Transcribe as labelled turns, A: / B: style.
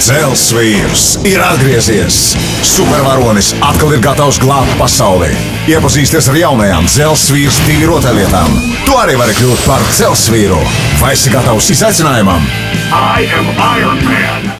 A: Celsvīrs ir atgriezies! Supervaronis atkal ir gatavs glābt pasauli! Iepazīsties ar jaunajām Celsvīrs divu rotaļlietām! Tu arī vari kļūt par Celsvīru! Vai esi gatavs izaicinājumam?
B: I am Iron Man.